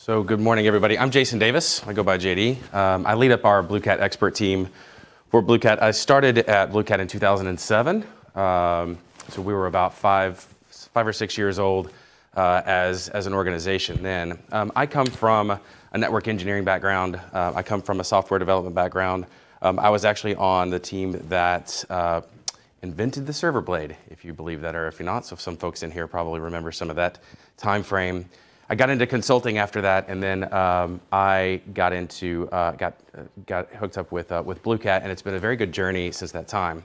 So good morning, everybody. I'm Jason Davis. I go by JD. Um, I lead up our BlueCat expert team for BlueCat. I started at BlueCat in 2007. Um, so we were about five, five or six years old uh, as, as an organization then. Um, I come from a network engineering background. Uh, I come from a software development background. Um, I was actually on the team that uh, invented the server blade, if you believe that or if you're not. So some folks in here probably remember some of that time frame. I got into consulting after that, and then um, I got into uh, got uh, got hooked up with uh, with BlueCat, and it's been a very good journey since that time.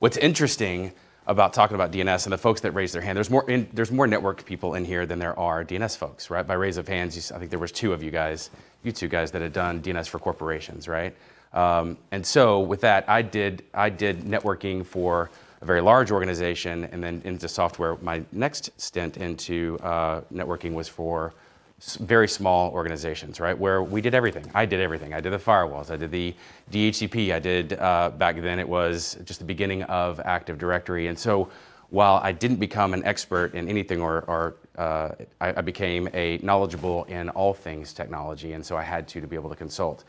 What's interesting about talking about DNS and the folks that raised their hand, there's more in, there's more network people in here than there are DNS folks, right? By raise of hands, I think there was two of you guys, you two guys that had done DNS for corporations, right? Um, and so with that, I did I did networking for a very large organization and then into software. My next stint into uh, networking was for very small organizations, right, where we did everything. I did everything. I did the firewalls. I did the DHCP. I did, uh, back then it was just the beginning of Active Directory. And so while I didn't become an expert in anything or, or uh, I, I, became a knowledgeable in all things technology. And so I had to to be able to consult.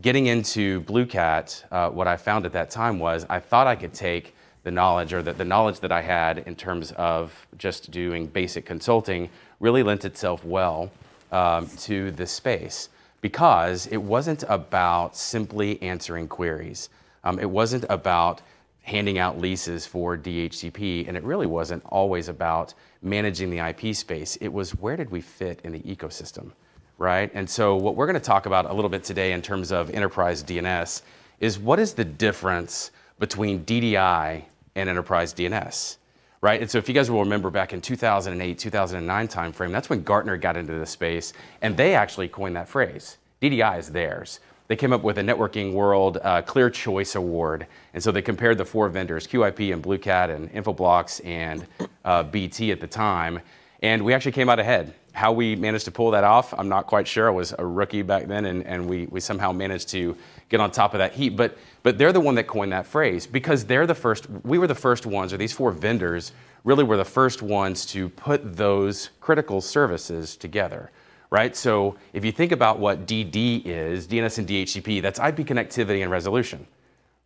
Getting into BlueCat, uh, what I found at that time was I thought I could take the knowledge or the, the knowledge that I had in terms of just doing basic consulting really lent itself well um, to this space because it wasn't about simply answering queries. Um, it wasn't about handing out leases for DHCP, and it really wasn't always about managing the IP space. It was where did we fit in the ecosystem, right? And so what we're going to talk about a little bit today in terms of enterprise DNS is what is the difference between DDI and enterprise DNS, right? And so if you guys will remember back in 2008, 2009 timeframe, that's when Gartner got into the space, and they actually coined that phrase. DDI is theirs. They came up with a Networking World uh, Clear Choice Award, and so they compared the four vendors, QIP and BlueCat and Infoblox and uh, BT at the time, and we actually came out ahead. How we managed to pull that off, I'm not quite sure. I was a rookie back then, and, and we, we somehow managed to get on top of that heat. But, but they're the one that coined that phrase because they're the first, we were the first ones, or these four vendors really were the first ones to put those critical services together, right? So if you think about what DD is, DNS and DHCP, that's IP connectivity and resolution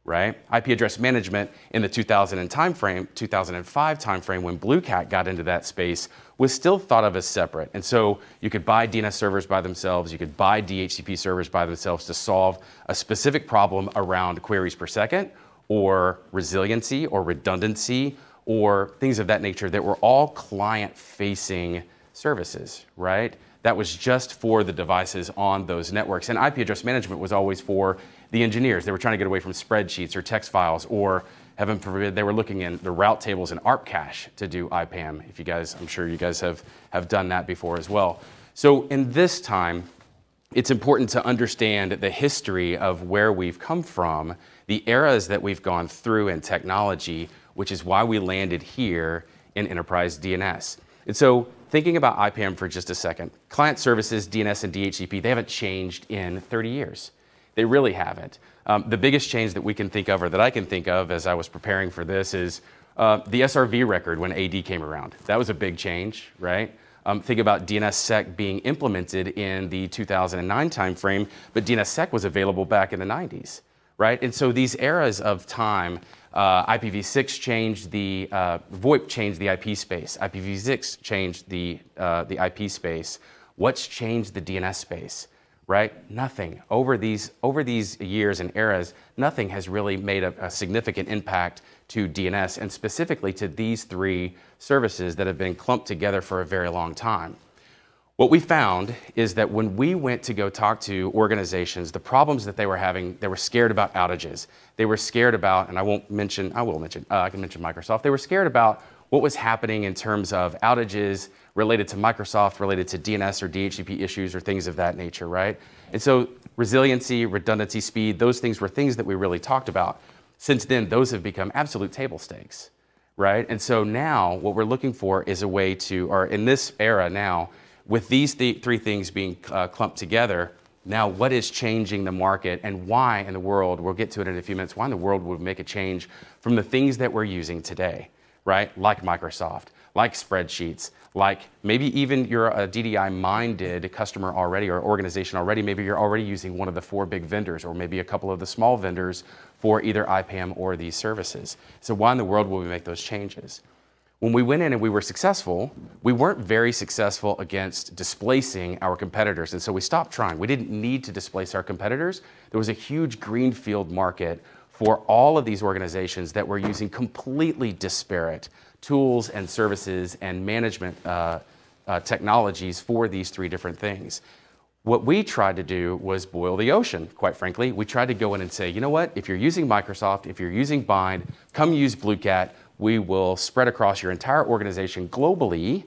right? IP address management in the 2000 timeframe, 2005 timeframe when BlueCat got into that space was still thought of as separate. And so you could buy DNS servers by themselves, you could buy DHCP servers by themselves to solve a specific problem around queries per second or resiliency or redundancy or things of that nature that were all client facing services, right? That was just for the devices on those networks. And IP address management was always for the engineers. They were trying to get away from spreadsheets or text files, or heaven forbid, they were looking in the route tables and ARP cache to do IPAM. If you guys, I'm sure you guys have, have done that before as well. So in this time, it's important to understand the history of where we've come from, the eras that we've gone through in technology, which is why we landed here in enterprise DNS. And so thinking about IPAM for just a second, client services, DNS and DHCP, they haven't changed in 30 years. They really haven't. Um, the biggest change that we can think of, or that I can think of as I was preparing for this, is uh, the SRV record when AD came around. That was a big change, right? Um, think about DNSSEC being implemented in the 2009 timeframe, but DNSSEC was available back in the 90s, right? And so these eras of time, uh, IPv6 changed the, uh, VoIP changed the IP space. IPv6 changed the, uh, the IP space. What's changed the DNS space? Right? Nothing. Over these, over these years and eras, nothing has really made a, a, significant impact to DNS and specifically to these three services that have been clumped together for a very long time. What we found is that when we went to go talk to organizations, the problems that they were having, they were scared about outages. They were scared about, and I won't mention, I will mention, uh, I can mention Microsoft. They were scared about what was happening in terms of outages related to Microsoft, related to DNS or DHCP issues or things of that nature, right? And so resiliency, redundancy, speed, those things were things that we really talked about. Since then, those have become absolute table stakes, right? And so now what we're looking for is a way to, or in this era now, with these th three things being uh, clumped together, now what is changing the market and why in the world, we'll get to it in a few minutes, why in the world would make a change from the things that we're using today, right? Like Microsoft, like spreadsheets, like maybe even you're a uh, DDI minded customer already or organization already. Maybe you're already using one of the four big vendors or maybe a couple of the small vendors for either IPAM or these services. So, why in the world will we make those changes? When we went in and we were successful, we weren't very successful against displacing our competitors. And so we stopped trying. We didn't need to displace our competitors. There was a huge greenfield market for all of these organizations that were using completely disparate tools and services and management uh, uh, technologies for these three different things. What we tried to do was boil the ocean, quite frankly. We tried to go in and say, you know what, if you're using Microsoft, if you're using Bind, come use BlueCat we will spread across your entire organization globally,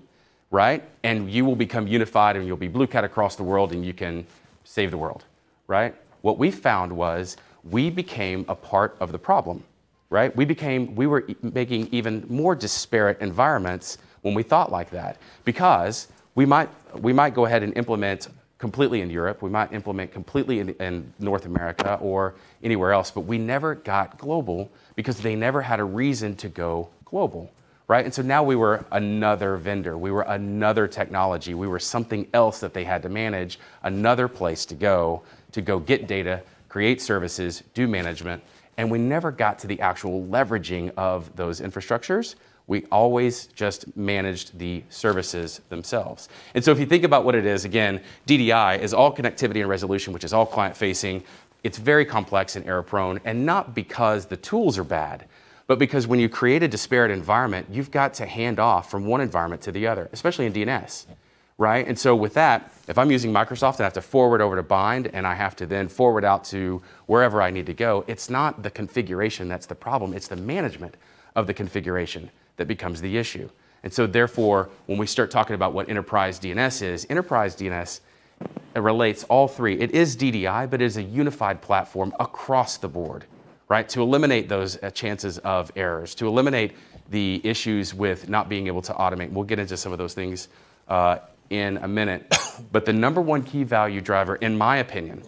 right? And you will become unified and you'll be BlueCat across the world and you can save the world, right? What we found was we became a part of the problem, right? We became, we were making even more disparate environments when we thought like that because we might, we might go ahead and implement completely in Europe, we might implement completely in, in, North America or anywhere else, but we never got global because they never had a reason to go global, right? And so now we were another vendor, we were another technology, we were something else that they had to manage, another place to go to go get data, create services, do management, and we never got to the actual leveraging of those infrastructures we always just managed the services themselves. And so if you think about what it is, again, DDI is all connectivity and resolution, which is all client facing. It's very complex and error prone, and not because the tools are bad, but because when you create a disparate environment, you've got to hand off from one environment to the other, especially in DNS, right? And so with that, if I'm using Microsoft and I have to forward over to Bind and I have to then forward out to wherever I need to go, it's not the configuration that's the problem, it's the management of the configuration that becomes the issue. And so, therefore, when we start talking about what enterprise DNS is, enterprise DNS relates all three. It is DDI, but it is a unified platform across the board, right? To eliminate those uh, chances of errors, to eliminate the issues with not being able to automate. We'll get into some of those things uh, in a minute. but the number one key value driver, in my opinion,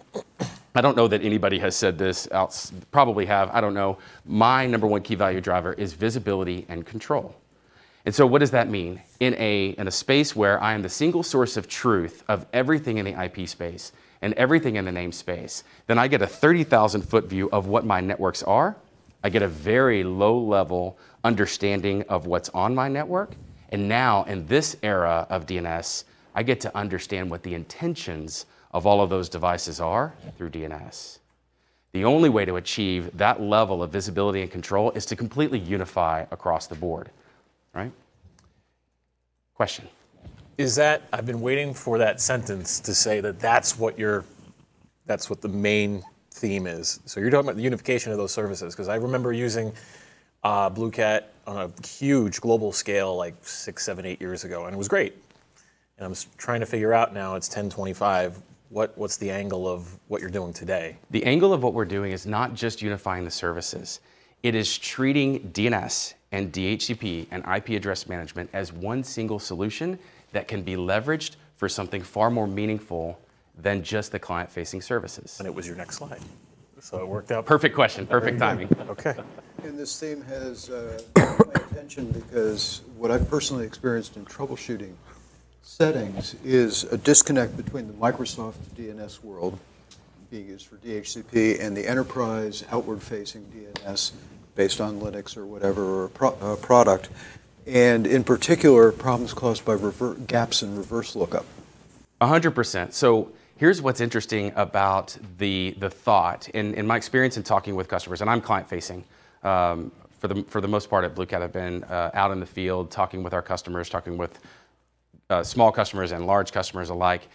I don't know that anybody has said this, else, probably have, I don't know. My number one key value driver is visibility and control. And so, what does that mean? In a, in a space where I am the single source of truth of everything in the IP space and everything in the namespace, then I get a 30,000 foot view of what my networks are. I get a very low level understanding of what's on my network. And now, in this era of DNS, I get to understand what the intentions of all of those devices are through DNS. The only way to achieve that level of visibility and control is to completely unify across the board, right? Question. Is that I've been waiting for that sentence to say that that's what your that's what the main theme is. So you're talking about the unification of those services because I remember using uh, BlueCat on a huge global scale like six, seven, eight years ago, and it was great. And I'm trying to figure out now it's 1025 what, what's the angle of what you're doing today? The angle of what we're doing is not just unifying the services. It is treating DNS and DHCP and IP address management as one single solution that can be leveraged for something far more meaningful than just the client-facing services. And it was your next slide. So it worked out. Perfect question, perfect timing. okay. And this theme has uh, my attention because what I've personally experienced in troubleshooting settings is a disconnect between the Microsoft DNS world being used for DHCP and the enterprise outward-facing DNS based on Linux or whatever or pro uh, product, and in particular problems caused by gaps in reverse lookup. 100%. So here's what's interesting about the, the thought. In, in my experience in talking with customers, and I'm client-facing, um, for, the, for the most part at BlueCat, I've been uh, out in the field talking with our customers, talking with uh, small customers and large customers alike,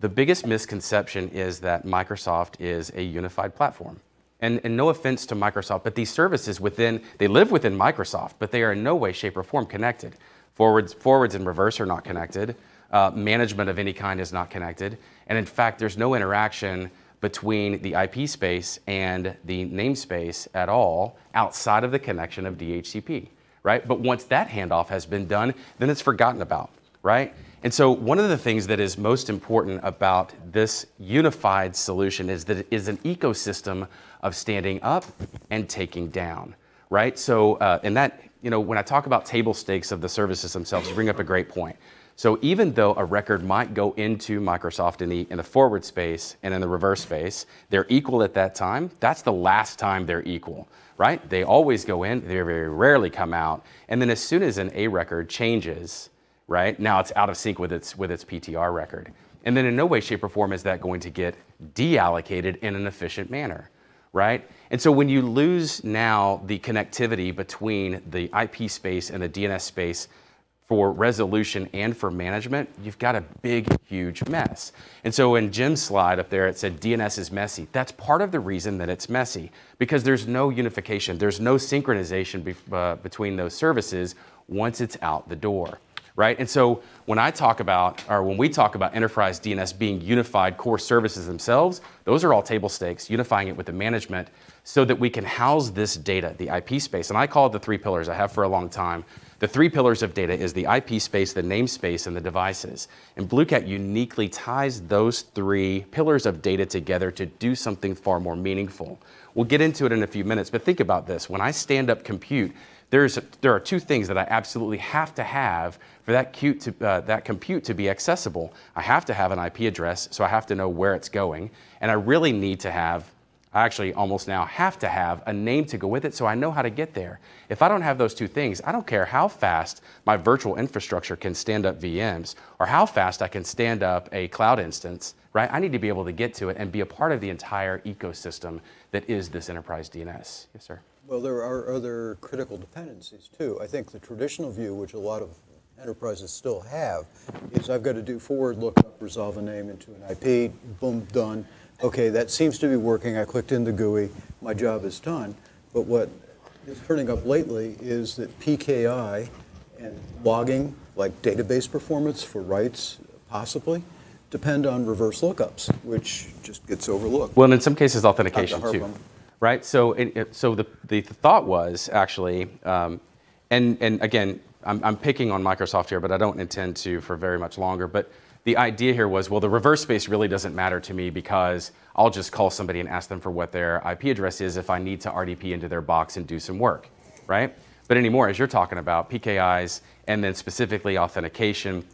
the biggest misconception is that Microsoft is a unified platform. And, and, no offense to Microsoft, but these services within, they live within Microsoft, but they are in no way, shape, or form connected. Forwards, forwards and reverse are not connected. Uh, management of any kind is not connected. And in fact, there's no interaction between the IP space and the namespace at all outside of the connection of DHCP, right? But once that handoff has been done, then it's forgotten about right? And so one of the things that is most important about this unified solution is that it is an ecosystem of standing up and taking down, right? So, uh, and that you know, when I talk about table stakes of the services themselves, you bring up a great point. So even though a record might go into Microsoft in the, in the forward space and in the reverse space, they're equal at that time. That's the last time they're equal, right? They always go in, they very rarely come out. And then as soon as an A record changes, right, now it's out of sync with its, with its PTR record. And then in no way, shape, or form is that going to get deallocated in an efficient manner, right? And so when you lose now the connectivity between the IP space and the DNS space for resolution and for management, you've got a big, huge mess. And so in Jim's slide up there, it said DNS is messy. That's part of the reason that it's messy because there's no unification, there's no synchronization be, uh, between those services once it's out the door right? And so when I talk about, or when we talk about enterprise DNS being unified core services themselves, those are all table stakes, unifying it with the management so that we can house this data, the IP space. And I call it the three pillars I have for a long time. The three pillars of data is the IP space, the namespace, and the devices. And BlueCat uniquely ties those three pillars of data together to do something far more meaningful. We'll get into it in a few minutes, but think about this. When I stand up compute, there's there are two things that I absolutely have to have for that, to, uh, that compute to be accessible. I have to have an IP address, so I have to know where it's going, and I really need to have, I actually almost now have to have a name to go with it so I know how to get there. If I don't have those two things, I don't care how fast my virtual infrastructure can stand up VMs or how fast I can stand up a cloud instance, right? I need to be able to get to it and be a part of the entire ecosystem that is this enterprise DNS. Yes, sir. Well, there are other critical dependencies too. I think the traditional view, which a lot of enterprises still have, is I've got to do forward lookup, resolve a name into an IP, boom, done. Okay, that seems to be working. I clicked in the GUI, my job is done. But what is turning up lately is that PKI and logging, like database performance for writes, possibly, depend on reverse lookups, which just gets overlooked. Well, and in some cases, authentication too right? So, it, it, so the, the thought was actually, um, and, and again, I'm, I'm picking on Microsoft here, but I don't intend to for very much longer. But the idea here was, well, the reverse space really doesn't matter to me because I'll just call somebody and ask them for what their IP address is if I need to RDP into their box and do some work, right? But anymore, as you're talking about PKIs and then specifically authentication,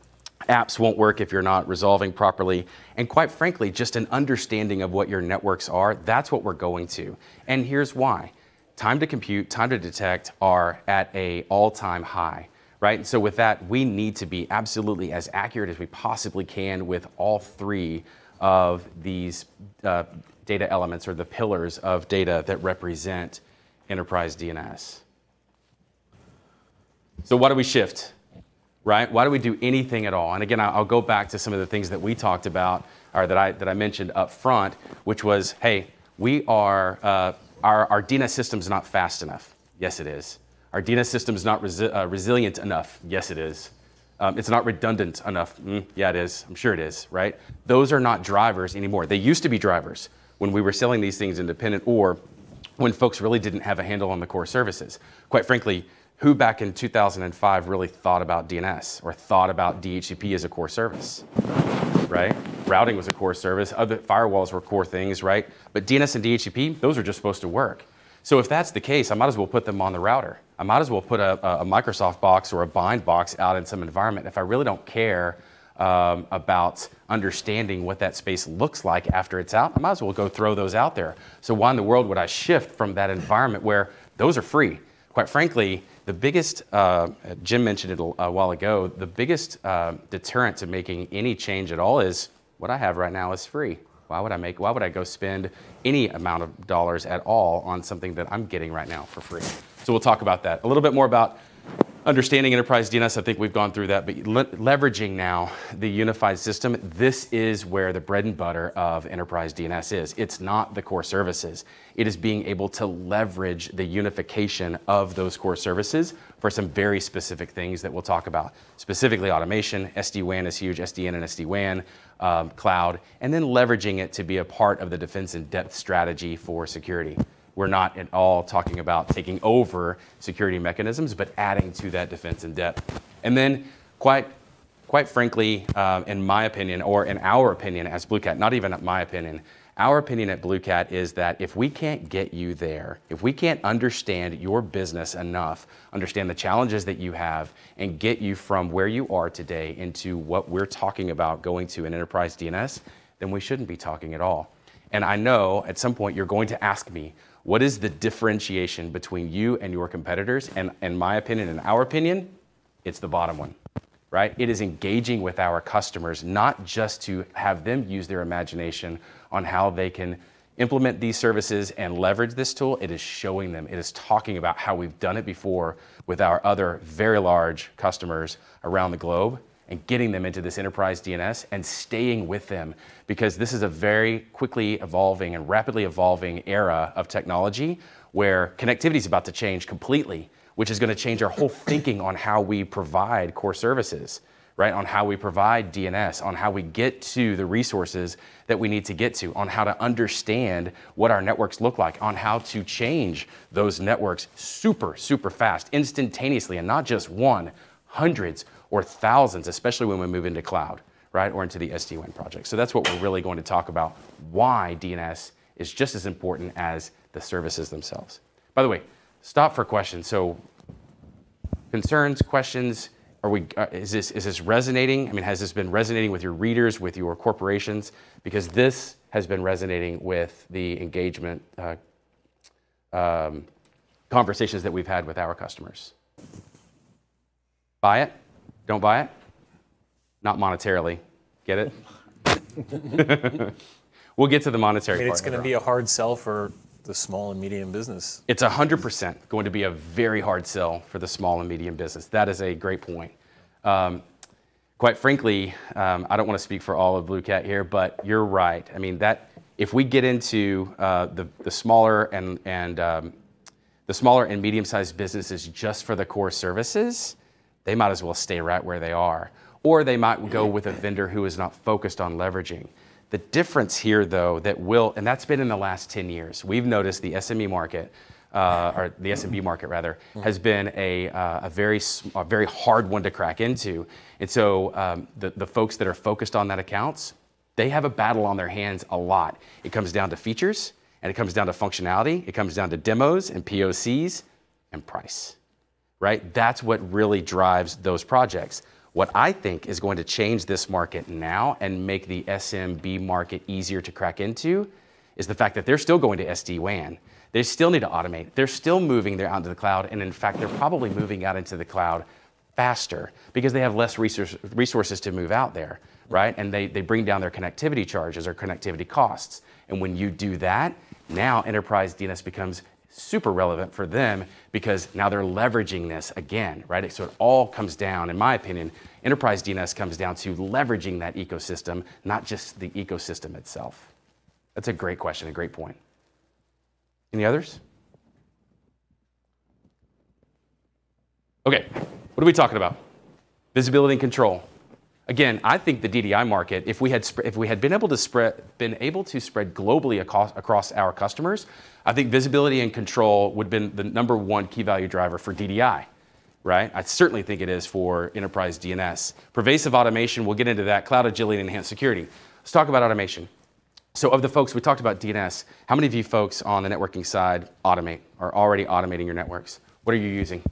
apps won't work if you're not resolving properly. And quite frankly, just an understanding of what your networks are, that's what we're going to. And here's why. Time to compute, time to detect are at a all-time high, right? And so with that, we need to be absolutely as accurate as we possibly can with all three of these uh, data elements or the pillars of data that represent enterprise DNS. So why do we shift? Right? Why do we do anything at all? And again, I'll go back to some of the things that we talked about, or that I, that I mentioned up front, which was, hey, we are, uh, our, our DNS system is not fast enough. Yes, it is. Our DNS system is not resi uh, resilient enough. Yes, it is. Um, it's not redundant enough. Mm, yeah, it is. I'm sure it is, right? Those are not drivers anymore. They used to be drivers when we were selling these things independent or when folks really didn't have a handle on the core services. Quite frankly, who back in 2005 really thought about DNS or thought about DHCP as a core service, right? Routing was a core service, other firewalls were core things, right? But DNS and DHCP, those are just supposed to work. So if that's the case, I might as well put them on the router. I might as well put a, a Microsoft box or a bind box out in some environment if I really don't care um, about understanding what that space looks like after it's out. I might as well go throw those out there. So why in the world would I shift from that environment where those are free? Quite frankly, the biggest, uh, Jim mentioned it a, while ago, the biggest uh, deterrent to making any change at all is what I have right now is free. Why would I make, why would I go spend any amount of dollars at all on something that I'm getting right now for free? So we'll talk about that. A little bit more about understanding enterprise DNS, I think we've gone through that, but le leveraging now the unified system, this is where the bread and butter of enterprise DNS is. It's not the core services. It is being able to leverage the unification of those core services for some very specific things that we'll talk about. Specifically automation, SD-WAN is huge, SDN and SD-WAN, um, cloud, and then leveraging it to be a part of the defense in depth strategy for security. We're not at all talking about taking over security mechanisms, but adding to that defense in depth. And then, quite, quite frankly, uh, in my opinion, or in our opinion as BlueCat, not even my opinion, Our opinion at Blue Cat is that if we can't get you there, if we can't understand your business enough, understand the challenges that you have, and get you from where you are today into what we're talking about going to an enterprise DNS, then we shouldn't be talking at all. And I know at some point you're going to ask me, what is the differentiation between you and your competitors? And in my opinion, in our opinion, it's the bottom one, right? It is engaging with our customers, not just to have them use their imagination on how they can implement these services and leverage this tool. It is showing them, it is talking about how we've done it before with our other very large customers around the globe and getting them into this enterprise DNS and staying with them because this is a very quickly evolving and rapidly evolving era of technology where connectivity is about to change completely, which is going to change our whole thinking on how we provide core services, right? On how we provide DNS, on how we get to the resources that we need to get to, on how to understand what our networks look like, on how to change those networks super, super fast, instantaneously, and not just one, hundreds or thousands, especially when we move into cloud, right, or into the SD-WAN project. So that's what we're really going to talk about, why DNS is just as important as the services themselves. By the way, stop for questions. So concerns, questions, are we, uh, is, this, is this resonating? I mean, has this been resonating with your readers, with your corporations? Because this has been resonating with the engagement uh, um, conversations that we've had with our customers. Buy it? Don't buy it? Not monetarily. Get it? we'll get to the monetary I mean, it's going to be a hard sell for the small and medium business. It's 100% going to be a very hard sell for the small and medium business. That is a great point. Um, quite frankly, um, I don't want to speak for all of Blue Cat here, but you're right. I mean, that if we get into uh, the, the smaller and, and um, the smaller and medium-sized businesses just for the core services, they might as well stay right where they are. Or they might go with a vendor who is not focused on leveraging. The difference here, though, that will, and that's been in the last 10 years, we've noticed the SME market, uh, or the SMB market rather, has been a, uh, a, very, a very hard one to crack into. And so um, the, the folks that are focused on that accounts, they have a battle on their hands a lot. It comes down to features, and it comes down to functionality, it comes down to demos and POCs, and price, right? That's what really drives those projects. What I think is going to change this market now and make the SMB market easier to crack into is the fact that they're still going to SD-WAN. They still need to automate. They're still moving there into the cloud, and in fact, they're probably moving out into the cloud faster because they have less resource, resources to move out there, right? And they, they bring down their connectivity charges or connectivity costs. And when you do that, now enterprise DNS becomes super relevant for them because now they're leveraging this again, right? So it all comes down, in my opinion, enterprise DNS comes down to leveraging that ecosystem, not just the ecosystem itself. That's a great question, a great point. Any others? Okay, what are we talking about? Visibility and control. Again, I think the DDI market, if we had if we had been able to spread been able to spread globally across, across our customers, I think visibility and control would have been the number one key value driver for DDI, right? I certainly think it is for enterprise DNS. Pervasive automation, we'll get into that. Cloud agility and enhanced security. Let's talk about automation. So of the folks, we talked about DNS. How many of you folks on the networking side automate, are already automating your networks? What are you using?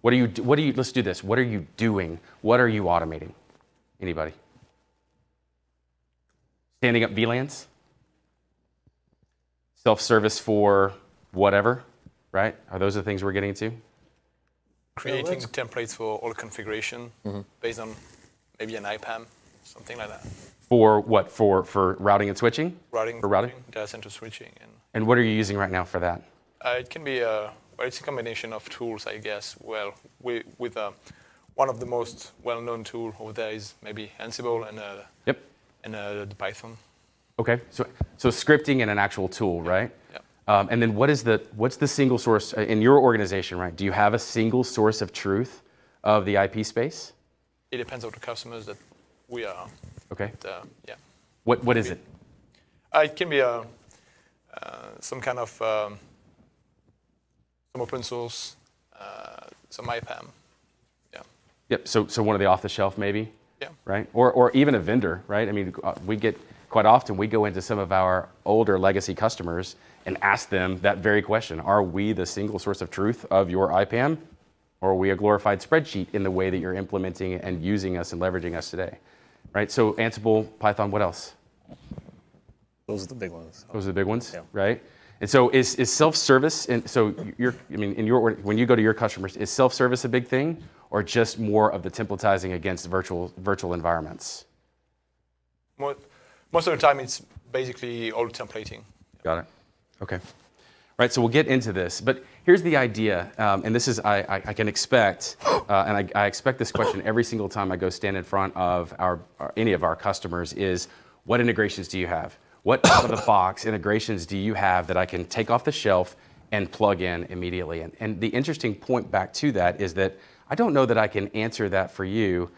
What are you, what are you, let's do this. What are you doing? What are you automating? Anybody? Standing up VLANs? Self-service for whatever, right? Are those the things we're getting to? Creating templates for all configuration based on maybe an IPAM, something like that. For what? For for routing and switching? Routing, For routing? data center switching, and And what are you using right now for that? uh, it can be a well, it's a combination of tools, I guess. Well, we, with uh, one of the most well-known tool over there is maybe Ansible and uh, Yep. and uh, the Python. Okay. So so scripting and an actual tool, right? Yeah. Um, and then what is the what's the single source uh, in your organization, right? Do you have a single source of truth of the IP space? It depends on the customers that we are. Okay. Uh, yeah. What what is it? Uh, it can be a, uh, some kind of um, some open source, uh, some IPAM. Yeah. Yep. So so one of the off the shelf maybe. Yeah. Right. Or or even a vendor, right? I mean, uh, we get quite often we go into some of our older legacy customers and ask them that very question Are we the single source of truth of your IPAM? Or are we a glorified spreadsheet in the way that you're implementing and using us and leveraging us today? Right? So, Ansible, Python, what else? Those are the big ones. Those are the big ones, Yeah. right? And so is, is self-service, and so you're, I mean, in your, when you go to your customers, is self-service a big thing or just more of the templatizing against virtual, virtual environments? Mo- Most of the time, it's basically all templating. Got it. Okay. Right, so we'll get into this, but here's the idea, um, and this is, I, I, I can expect, uh, and I, I expect this question every single time I go stand in front of our, our, any of our customers is, what integrations do you have? What out of the box integrations do you have that I can take off the shelf and plug in immediately? And, and the interesting point back to that is that I don't know that I can answer that for you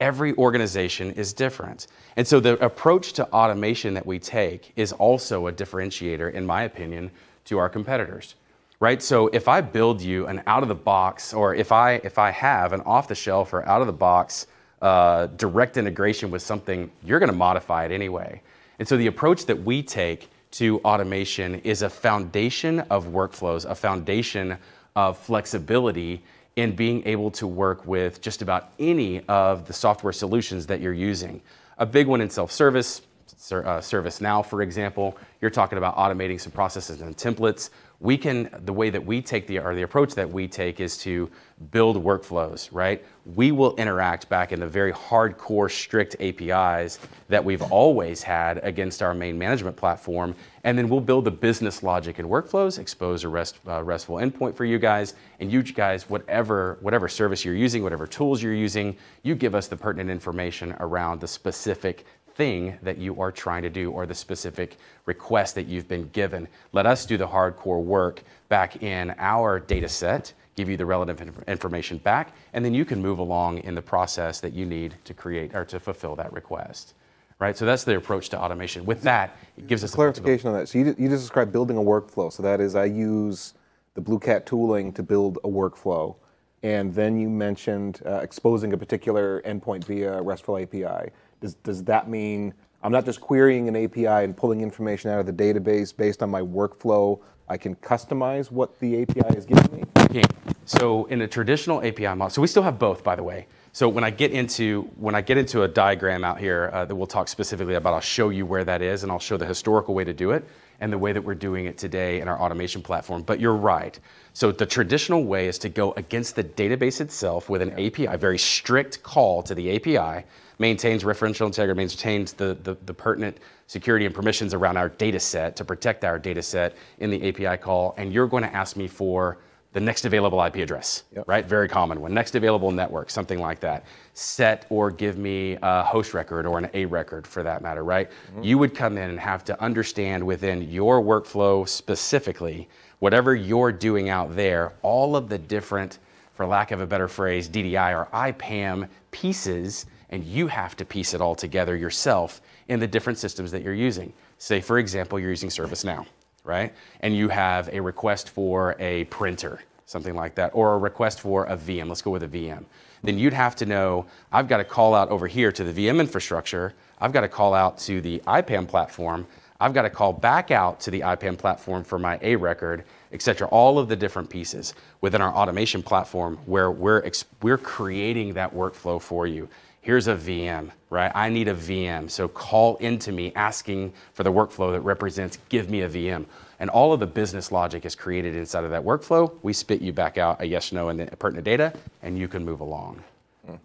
every organization is different. And so the approach to automation that we take is also a differentiator, in my opinion, to our competitors. Right? So if I build you an out of the box, or if I if I have an off the shelf or out of the box uh, direct integration with something, you're going to modify it anyway. And so the approach that we take to automation is a foundation of workflows, a foundation of flexibility in being able to work with just about any of the software solutions that you're using. A big one in self-service, Ser- uh, ServiceNow, for example, you're talking about automating some processes and templates. We can, the way that we take the, or the approach that we take is to build workflows, right? We will interact back in the very hardcore, strict APIs that we've always had against our main management platform, and then we'll build the business logic and workflows, expose a REST, uh, RESTful endpoint for you guys, and you guys, whatever, whatever service you're using, whatever tools you're using, you give us the pertinent information around the specific thing that you are trying to do or the specific request that you've been given. Let us do the hardcore work back in our data set, give you the relevant inf- information back, and then you can move along in the process that you need to create or to fulfill that request. Right? So that's the approach to automation. With that, it gives us. Clarification on that. So you, you just described building a workflow. So that is, I use the Blue Cat tooling to build a workflow, and then you mentioned uh, exposing a particular endpoint via RESTful API. Does does that mean I'm not just querying an API and pulling information out of the database based on my workflow? I can customize what the API is giving me. King. So in a traditional API model, so we still have both, by the way. So when I get into when I get into a diagram out here uh, that we'll talk specifically about, I'll show you where that is, and I'll show the historical way to do it and the way that we're doing it today in our automation platform. But you're right. So the traditional way is to go against the database itself with an API, very strict call to the API, maintains referential integrity, maintains the, the, the pertinent security and permissions around our data set to protect our data set in the API call, and you're going to ask me for the next available IP address, Yep. right? Very common one. Next available network, something like that. Set or give me a host record or an A record for that matter, right? Mm-hmm. You would come in and have to understand within your workflow specifically, whatever you're doing out there, all of the different, for lack of a better phrase, DDI or IPAM pieces, and you have to piece it all together yourself in the different systems that you're using. Say, for example, you're using ServiceNow right? And you have a request for a printer, something like that, or a request for a VM. Let's go with a VM. Then you'd have to know I've got to call out over here to the VM infrastructure. I've got to call out to the IPAM platform. I've got to call back out to the IPAM platform for my A record, et cetera. All of the different pieces within our automation platform where we're, we're creating that workflow for you here's a VM, right? I need a VM. So call into me asking for the workflow that represents give me a VM. And all of the business logic is created inside of that workflow. We spit you back out a yes, no, and the pertinent data, and you can move along.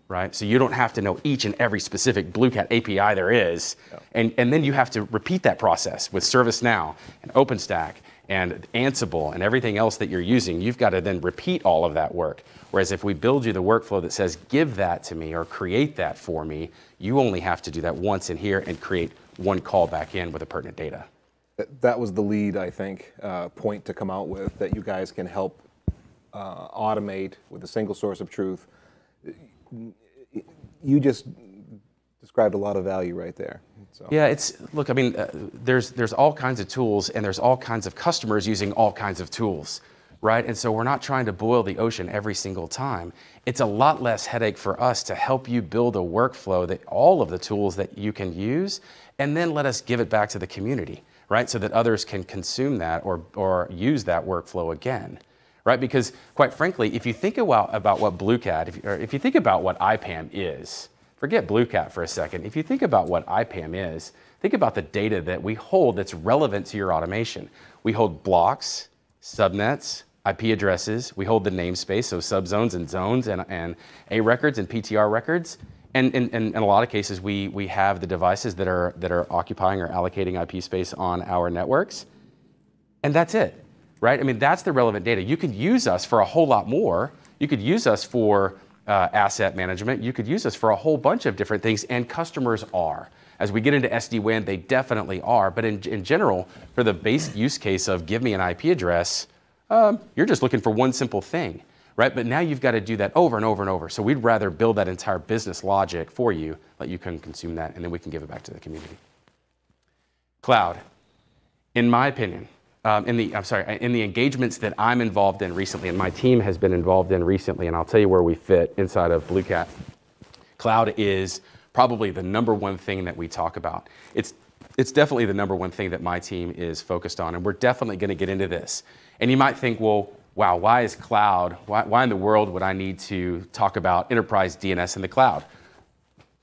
Right? So you don't have to know each and every specific Blue Cat API there is. And, and then you have to repeat that process with ServiceNow and OpenStack and Ansible and everything else that you're using. You've got to then repeat all of that work. Whereas if we build you the workflow that says, give that to me or create that for me, you only have to do that once in here and create one call back in with the pertinent data. That- was the lead, I think, uh, point to come out with, that you guys can help uh, automate with a single source of truth. You just described a lot of value right there. So. Yeah, it's look. I mean, uh, there's there's all kinds of tools, and there's all kinds of customers using all kinds of tools. Right? And so we're not trying to boil the ocean every single time. It's a lot less headache for us to help you build a workflow that all of the tools that you can use, and then let us give it back to the community, right? So that others can consume that or, or use that workflow again, right? Because quite frankly, if you think about, about what BlueCat, if or if you think about what IPAM is, forget BlueCat for a second. If you think about what IPAM is, think about the data that we hold that's relevant to your automation. We hold blocks, subnets, IP addresses. We hold the namespace, so subzones and zones and, and A records and PTR records. And in a lot of cases, we, we have the devices that are, that are occupying or allocating IP space on our networks. And that's it, right? I mean, that's the relevant data. You could use us for a whole lot more. You could use us for uh, asset management. You could use us for a whole bunch of different things, and customers are. As we get into SD-WAN, they definitely are. But in, in general, for the base use case of give me an IP address, um, you're just looking for one simple thing, right? But now you've got to do that over and over and over. So we'd rather build that entire business logic for you, let you can consume that, and then we can give it back to the community. Cloud, in my opinion, um, in the I'm sorry, in the engagements that I'm involved in recently, and my team has been involved in recently, and I'll tell you where we fit inside of BlueCat. Cloud is probably the number one thing that we talk about. It's it's definitely the number one thing that my team is focused on, and we're definitely going to get into this. And you might think, well, wow, why is cloud? Why, why in the world would I need to talk about enterprise DNS in the cloud?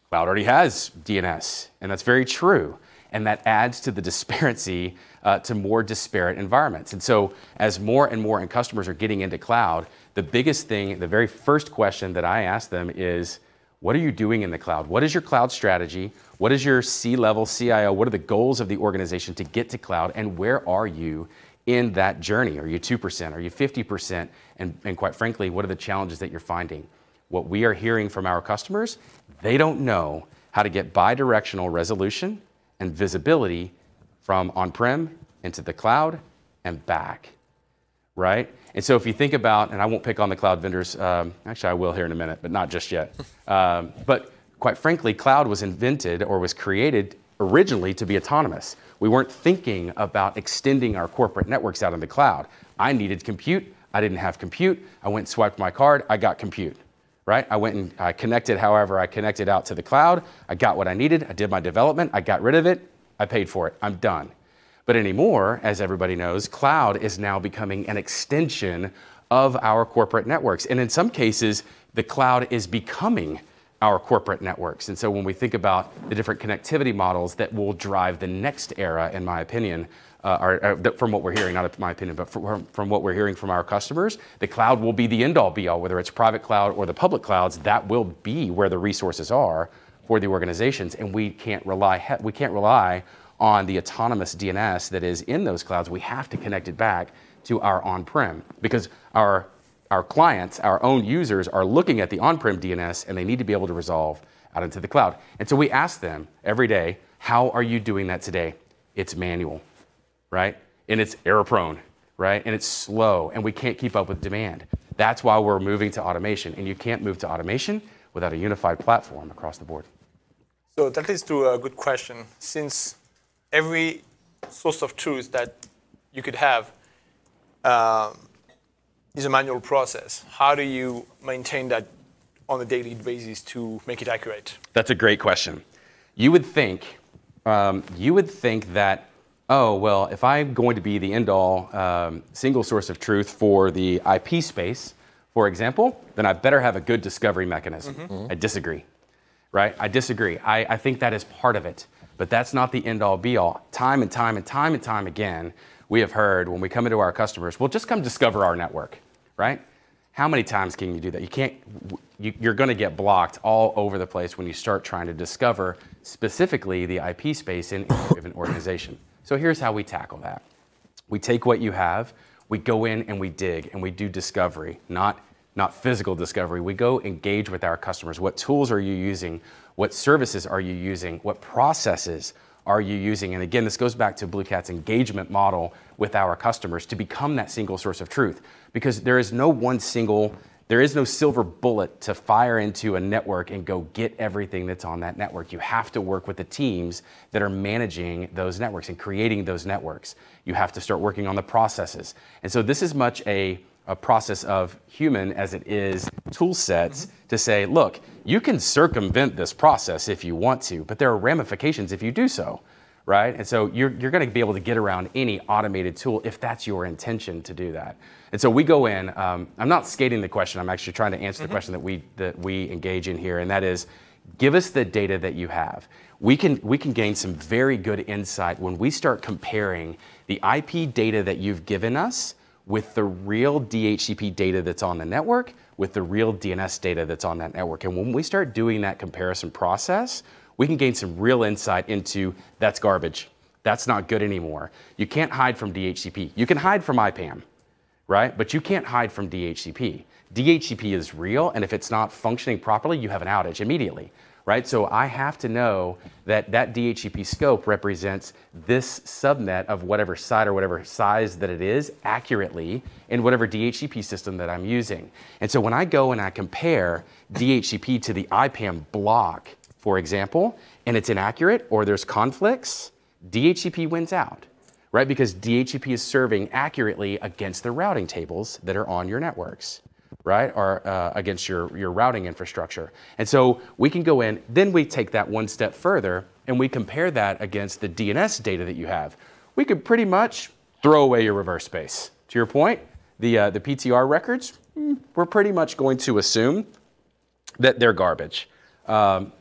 Cloud already has DNS, and that's very true. And that adds to the disparity uh, to more disparate environments. And so, as more and more and customers are getting into cloud, the biggest thing, the very first question that I ask them is, what are you doing in the cloud? What is your cloud strategy? What is your C level CIO? What are the goals of the organization to get to cloud? And where are you in that journey? Are you 2%? Are you 50%? And, and quite frankly, what are the challenges that you're finding? What we are hearing from our customers, they don't know how to get bi-directional resolution and visibility from on-prem into the cloud and back, right? And so if you think about, and I won't pick on the cloud vendors, um, actually I will here in a minute, but not just yet. Um, but quite frankly, cloud was invented or was created originally to be autonomous. We weren't thinking about extending our corporate networks out in the cloud. I needed compute. I didn't have compute. I went and swiped my card. I got compute, right? I went and I connected however I connected out to the cloud. I got what I needed. I did my development. I got rid of it. I paid for it. I'm done. But anymore, as everybody knows, cloud is now becoming an extension of our corporate networks. And in some cases, the cloud is becoming our corporate networks. And so when we think about the different connectivity models that will drive the next era, in my opinion, uh, or, uh, from what we're hearing, not my opinion, but from, from what we're hearing from our customers, the cloud will be the end all be all, whether it's private cloud or the public clouds, that will be where the resources are for the organizations. And we can't rely, we can't rely on the autonomous DNS that is in those clouds. We have to connect it back to our on-prem because our our clients, our own users, are looking at the on-prem DNS and they need to be able to resolve out into the cloud. And so we ask them every day, how are you doing that today? It's manual, right? And it's error prone, right? And it's slow and we can't keep up with demand. That's why we're moving to automation. And you can't move to automation without a unified platform across the board. So that leads to a good question. Since every source of truth that you could have um, is a manual process. How do you maintain that on a daily basis to make it accurate? That's a great question. You would think, um, you would think that, oh well, if I'm going to be the end-all um, single source of truth for the IP space, for example, then I better have a good discovery mechanism. Mm-hmm. I disagree, right? I disagree. I, I think that is part of it, but that's not the end-all be-all. Time and time and time and time again, we have heard when we come into our customers, well, just come discover our network, right? How many times can you do that? You can't, you, are going to get blocked all over the place when you start trying to discover specifically the IP space in a given organization. So here's how we tackle that. We take what you have, we go in and we dig and we do discovery, not, not physical discovery. We go engage with our customers. What tools are you using? What services are you using? What processes are you using? And again, this goes back to BlueCat's engagement model with our customers to become that single source of truth. Because there is no one single, there is no silver bullet to fire into a network and go get everything that's on that network. You have to work with the teams that are managing those networks and creating those networks. You have to start working on the processes. And so this is much a a process of human as it is tool sets to say, look, you can circumvent this process if you want to, but there are ramifications if you do so, right? And so you're, you're going to be able to get around any automated tool if that's your intention to do that. And so we go in. Um, I'm not skating the question. I'm actually trying to answer the question that we that we engage in here, and that is, give us the data that you have. We can we can gain some very good insight when we start comparing the IP data that you've given us with the real DHCP data that's on the network, with the real DNS data that's on that network. And when we start doing that comparison process, we can gain some real insight into that's garbage. That's not good anymore. You can't hide from DHCP. You can hide from IPAM, right? But you can't hide from DHCP. DHCP is real, and if it's not functioning properly, you have an outage immediately right? So I have to know that that DHCP scope represents this subnet of whatever site or whatever size that it is accurately in whatever DHCP system that I'm using. And so when I go and I compare DHCP to the IPAM block, for example, and it's inaccurate or there's conflicts, DHCP wins out, right? Because DHCP is serving accurately against the routing tables that are on your networks right, or uh, against your, your routing infrastructure. And so we can go in, then we take that one step further and we compare that against the DNS data that you have. We could pretty much throw away your reverse space. To your point, the, uh, the PTR records, mm, we're pretty much going to assume that they're garbage. Um,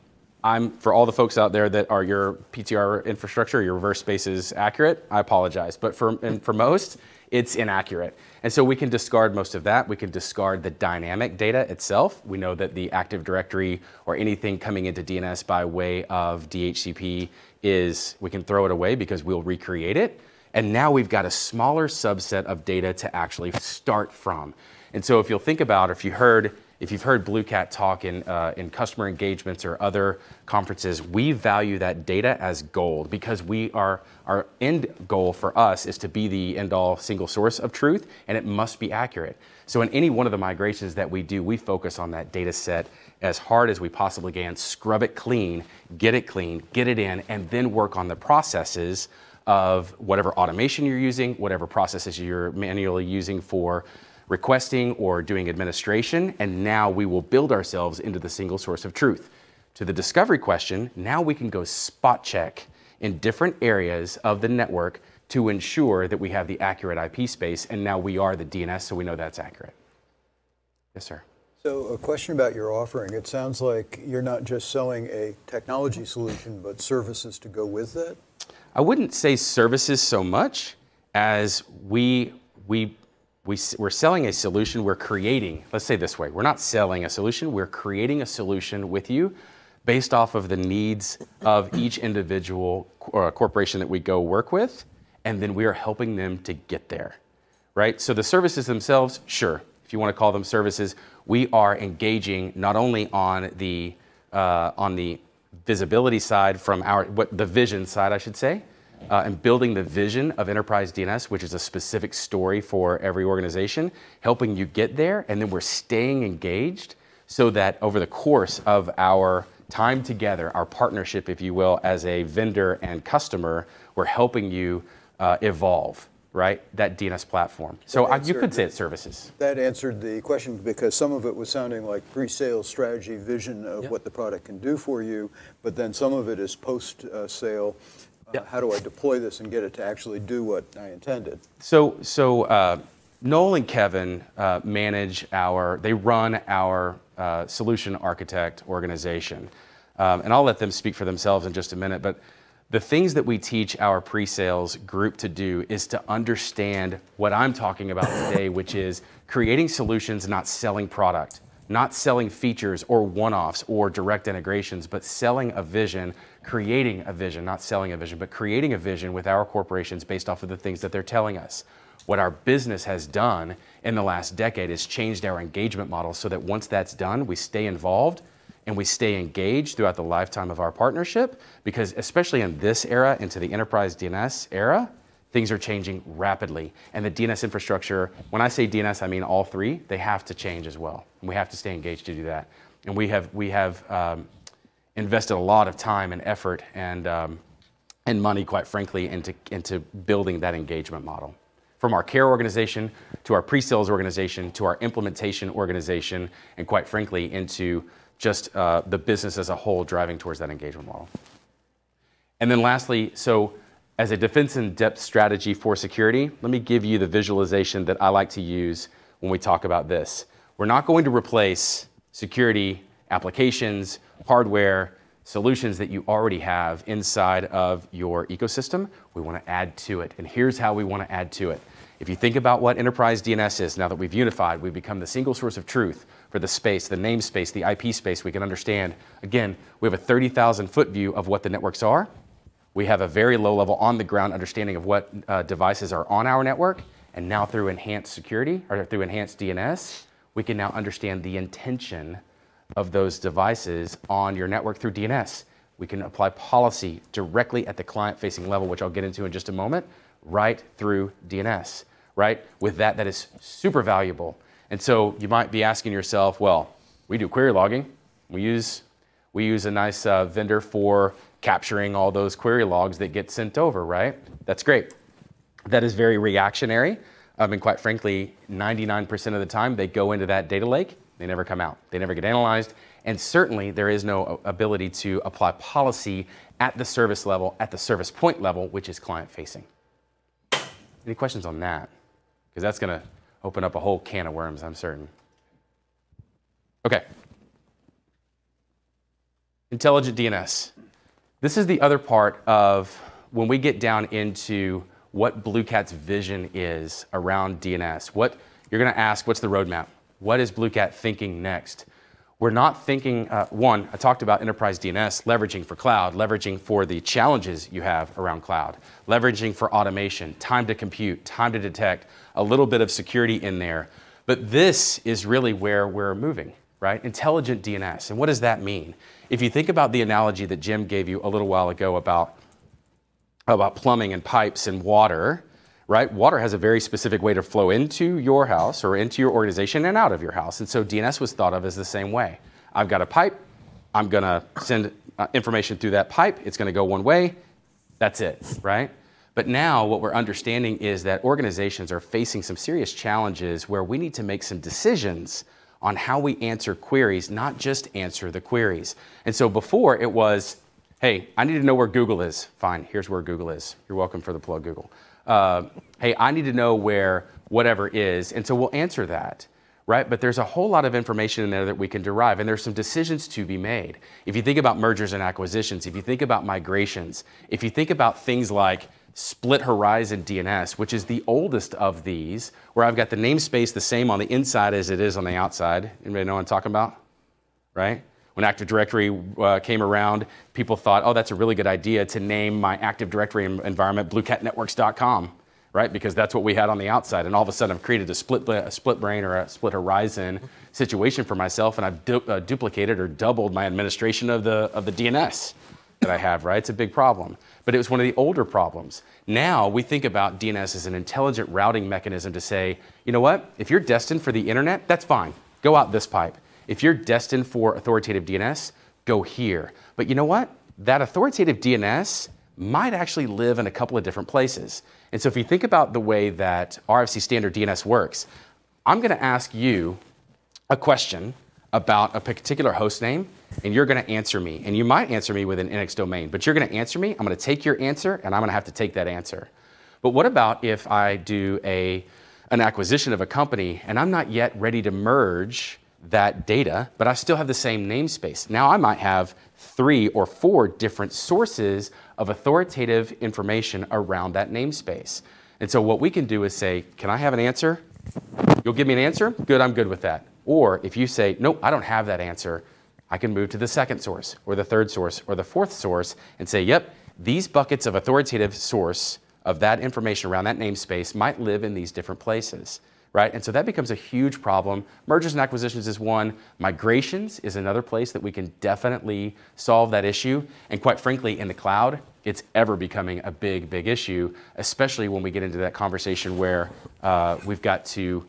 I'm for all the folks out there that are your PTR infrastructure, your reverse space is accurate. I apologize, but for and for most, it's inaccurate. And so we can discard most of that. We can discard the dynamic data itself. We know that the Active Directory or anything coming into DNS by way of DHCP is, we can throw it away because we'll recreate it. And now we've got a smaller subset of data to actually start from. And so if you'll think about, if you heard if you've heard BlueCat talk in, uh, in customer engagements or other conferences, we value that data as gold because we are, our end goal for us is to be the end all single source of truth and it must be accurate. So in any one of the migrations that we do, we focus on that data set as hard as we possibly can, scrub it clean, get it clean, get it in, and then work on the processes of whatever automation you're using, whatever processes you're manually using for requesting or doing administration, and now we will build ourselves into the single source of truth. To the discovery question, now we can go spot check in different areas of the network to ensure that we have the accurate IP space, and now we are the DNS, so we know that's accurate. Yes, sir. So a question about your offering. It sounds like you're not just selling a technology solution, but services to go with that? I wouldn't say services so much as we, we we, we're selling a solution, we're creating, let's say this way, we're not selling a solution, we're creating a solution with you based off of the needs of each individual uh, corporation that we go work with, and then we are helping them to get there, right? So the services themselves, sure, if you want to call them services, we are engaging not only on the, uh, on the visibility side from our, what the vision side, I should say, uh, and building the vision of enterprise DNS, which is a specific story for every organization, helping you get there, and then we're staying engaged so that over the course of our time together, our partnership, if you will, as a vendor and customer, we're helping you uh, evolve right? That DNS platform. So I, you could say it's services. That answered the question because some of it was sounding like pre-sales strategy, vision of yep. what the product can do for you, but then some of it is post-sale uh, how do I deploy this and get it to actually do what I intended? So, so uh, Noel and Kevin uh, manage our, they run our uh, solution architect organization. Um, and I'll let them speak for themselves in just a minute, but the things that we teach our pre-sales group to do is to understand what I'm talking about today, which is creating solutions, not selling product not selling features or one-offs or direct integrations, but selling a vision, creating a vision, not selling a vision, but creating a vision with our corporations based off of the things that they're telling us. What our business has done in the last decade is changed our engagement model so that once that's done, we stay involved and we stay engaged throughout the lifetime of our partnership because especially in this era, into the enterprise DNS era, things are changing rapidly. And the DNS infrastructure, when I say DNS, I mean all three, they have to change as well. And we have to stay engaged to do that. And we have, we have um, invested a lot of time and effort and, um, and money, quite frankly, into, into building that engagement model. from our care organization to our pre-sales organization to our implementation organization, and quite frankly, into just uh, the business as a whole driving towards that engagement model. And then lastly, so as a defense in depth strategy for security, let me give you the visualization that I like to use when we talk about this. We're not going to replace security applications, hardware, solutions that you already have inside of your ecosystem. We want to add to it. And here's how we want to add to it. If you think about what enterprise DNS is, now that we've unified, we've become the single source of truth for the space, the namespace, the IP space, we can understand. Again, we have a 30,000 foot view of what the networks are. We have a very low level on the ground understanding of what uh, devices are on our network. And now through enhanced security or through enhanced DNS, we can now understand the intention of those devices on your network through DNS. We can apply policy directly at the client facing level, which I'll get into in just a moment, right through DNS right? With that, that is super valuable. And so you might be asking yourself, well, we do query logging. We use, we use a nice uh, vendor for capturing all those query logs that get sent over, right? That's great. That is very reactionary. I mean, quite frankly, 99% of the time they go into that data lake, they never come out. They never get analyzed. And certainly there is no uh, ability to apply policy at the service level, at the service point level, which is client facing. Any questions on that? because that's going to open up a whole can of worms, I'm certain. Okay. Intelligent DNS. This is the other part of when we get down into what BlueCat's vision is around DNS. What you're going to ask, what's the roadmap? What is BlueCat thinking next? we're not thinking, uh, one, I talked about enterprise DNS, leveraging for cloud, leveraging for the challenges you have around cloud, leveraging for automation, time to compute, time to detect, a little bit of security in there. But this is really where we're moving, right? Intelligent DNS. And what does that mean? If you think about the analogy that Jim gave you a little while ago about, about plumbing and pipes and water, right? Water has a very specific way to flow into your house or into your organization and out of your house. And so DNS was thought of as the same way. I've got a pipe, I'm gonna send uh, information through that pipe, it's gonna go one way, that's it, right? But now what we're understanding is that organizations are facing some serious challenges where we need to make some decisions on how we answer queries, not just answer the queries. And so before it was, hey, I need to know where Google is. Fine, here's where Google is. You're welcome for the plug, Google uh, hey, I need to know where whatever is. And so we'll answer that, right? But there's a whole lot of information in there that we can derive, and there's some decisions to be made. If you think about mergers and acquisitions, if you think about migrations, if you think about things like split horizon DNS, which is the oldest of these, where I've got the namespace the same on the inside as it is on the outside. Anybody know what I'm talking about? Right? When Active Directory uh, came around, people thought, oh, that's a really good idea to name my Active Directory environment bluecatnetworks.com, right? Because that's what we had on the outside. And all of a sudden, I've created a split, a split brain or a split horizon situation for myself, and I've du uh, duplicated or doubled my administration of the, of the DNS that I have, right? It's a big problem. But it was one of the older problems. Now we think about DNS as an intelligent routing mechanism to say, you know what? If you're destined for the internet, that's fine. Go out this pipe. If you're destined for authoritative DNS, go here. But you know what? That authoritative DNS might actually live in a couple of different places. And so if you think about the way that RFC standard DNS works, I'm going to ask you a question about a particular host name, and you're going to answer me. And you might answer me with an NX domain, but you're going to answer me. I'm going to take your answer, and I'm going to have to take that answer. But what about if I do a, an acquisition of a company, and I'm not yet ready to merge that data, but I still have the same namespace. Now I might have three or four different sources of authoritative information around that namespace. And so what we can do is say, can I have an answer? You'll give me an answer? Good, I'm good with that. Or if you say, nope, I don't have that answer, I can move to the second source or the third source or the fourth source and say, yep, these buckets of authoritative source of that information around that namespace might live in these different places right? And so that becomes a huge problem. Mergers and acquisitions is one. Migrations is another place that we can definitely solve that issue. And quite frankly, in the cloud, it's ever becoming a big, big issue, especially when we get into that conversation where uh, we've got to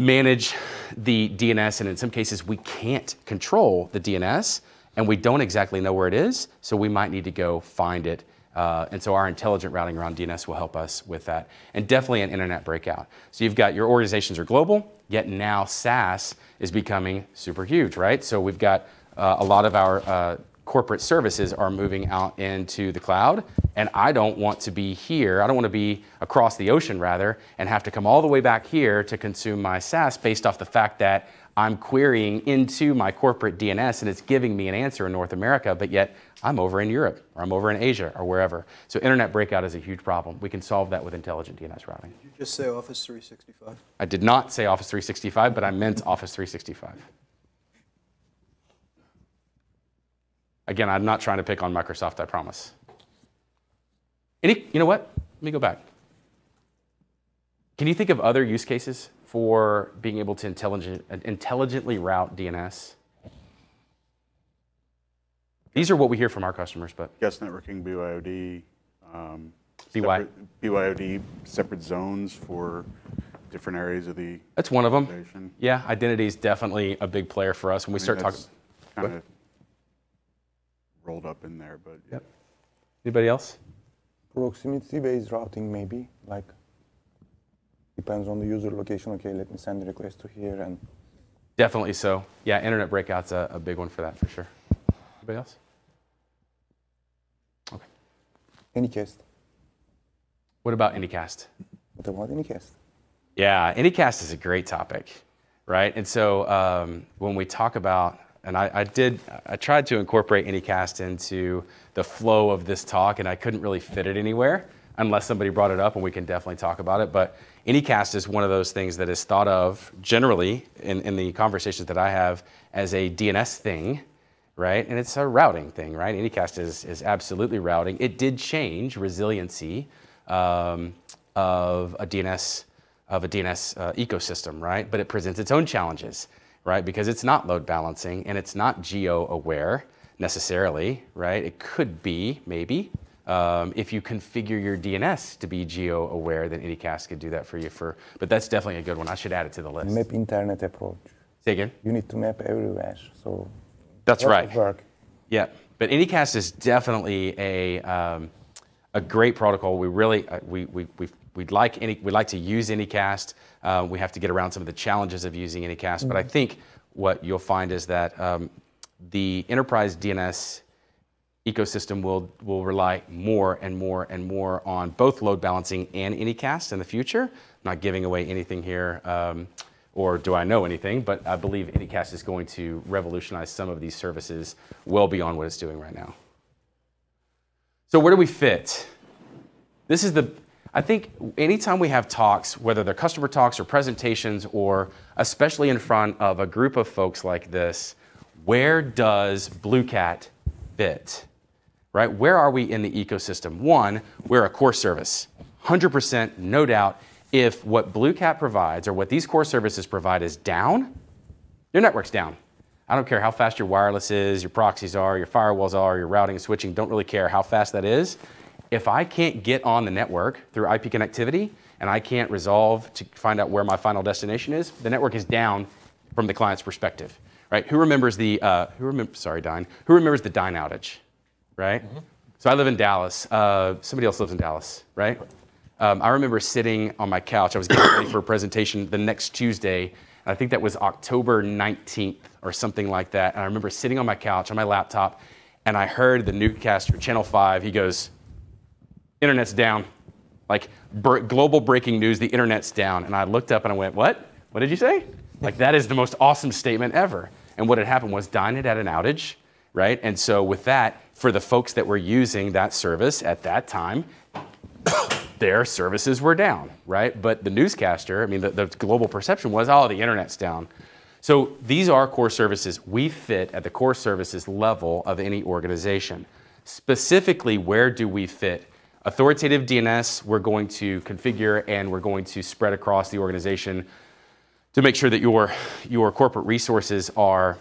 manage the DNS, and in some cases, we can't control the DNS, and we don't exactly know where it is, so we might need to go find it Uh, and so our intelligent routing around DNS will help us with that. And definitely an internet breakout. So you've got your organizations are global, yet now SaaS is becoming super huge, right? So we've got uh, a lot of our uh, corporate services are moving out into the cloud. And I don't want to be here, I don't want to be across the ocean rather, and have to come all the way back here to consume my SaaS based off the fact that I'm querying into my corporate DNS and it's giving me an answer in North America, but yet I'm over in Europe or I'm over in Asia or wherever. So internet breakout is a huge problem. We can solve that with intelligent DNS routing. Did you just say Office 365? I did not say Office 365, but I meant Office 365. Again, I'm not trying to pick on Microsoft, I promise. Any, you know what? Let me go back. Can you think of other use cases for being able to intelligent, intelligently route DNS? These are what we hear from our customers, but Guest networking, BYOD. um, BY. separate- BYOD, separate zones for different areas of the that's one of them. Yeah, identity is definitely a big player for us when we start talking. Kind of rolled up in there, but Yep. Anybody else? Proximity-based routing, maybe, like, depends on the user location. Okay, let me send a request to here and Definitely so. Yeah, internet breakout's a, a big one for that for sure. Anybody else? Okay. Anycast. What about Anycast? What about Anycast? Yeah, Anycast is a great topic, right? And so um, when we talk about, and I, I did, I tried to incorporate Anycast into the flow of this talk, and I couldn't really fit it anywhere unless somebody brought it up, and we can definitely talk about it. But Anycast is one of those things that is thought of generally in, in the conversations that I have as a DNS thing, right? And it's a routing thing, right? Anycast is, is absolutely routing. It did change resiliency um, of a DNS of a DNS uh, ecosystem, right? But it presents its own challenges, right? Because it's not load balancing and it's not geo aware necessarily, right? It could be maybe. Um, if you configure your DNS to be geo aware, then Anycast could do that for you. For, but that's definitely a good one. I should add it to the list. Map internet approach. Say again. You need to map everywhere. So That's right. work. Yeah, but Anycast is definitely a um, a great protocol. We really uh, we we we we'd like any we like to use Anycast. Uh, we have to get around some of the challenges of using Anycast, but I think what you'll find is that um, the enterprise DNS ecosystem will will rely more and more and more on both load balancing and Anycast in the future. I'm not giving away anything here. Um, or do I know anything? But I believe Anycast is going to revolutionize some of these services well beyond what it's doing right now. So where do we fit? This is the, I think anytime we have talks, whether they're customer talks or presentations, or especially in front of a group of folks like this, where does BlueCat fit? Right? Where are we in the ecosystem? One, we're a core service. 100%, no doubt. If what BlueCat provides or what these core services provide is down, your network's down. I don't care how fast your wireless is, your proxies are, your firewalls are, your routing and switching, don't really care how fast that is. If I can't get on the network through IP connectivity and I can't resolve to find out where my final destination is, the network is down from the client's perspective, right? Who remembers the, uh, who remember, sorry, Dyn, who remembers the Dyn outage, right? So I live in Dallas. Uh, somebody else lives in Dallas, right? Um, I remember sitting on my couch. I was getting ready for a presentation the next Tuesday. And I think that was October 19th or something like that. And I remember sitting on my couch on my laptop, and I heard the newscaster, Channel 5. He goes, Internet's down. Like global breaking news, the internet's down. And I looked up and I went, What? What did you say? Like, that is the most awesome statement ever. And what had happened was had had an outage, right? And so, with that, for the folks that were using that service at that time, their services were down, right? But the newscaster, I mean, the, the global perception was, oh, the internet's down. So these are core services. We fit at the core services level of any organization. Specifically, where do we fit? Authoritative DNS, we're going to configure and we're going to spread across the organization to make sure that your, your corporate resources are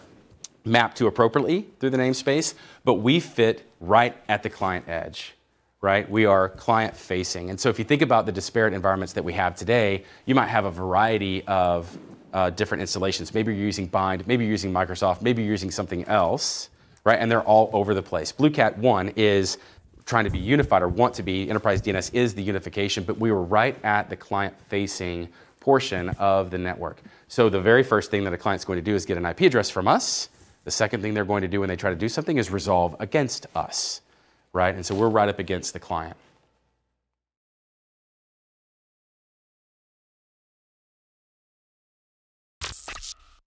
mapped to appropriately through the namespace, but we fit right at the client edge right? We are client facing. And so if you think about the disparate environments that we have today, you might have a variety of uh, different installations. Maybe you're using Bind, maybe you're using Microsoft, maybe you're using something else, right? And they're all over the place. BlueCat 1 is trying to be unified or want to be. Enterprise DNS is the unification, but we were right at the client-facing portion of the network. So the very first thing that a client's going to do is get an IP address from us. The second thing they're going to do when they try to do something is resolve against us, right? And so we're right up against the client.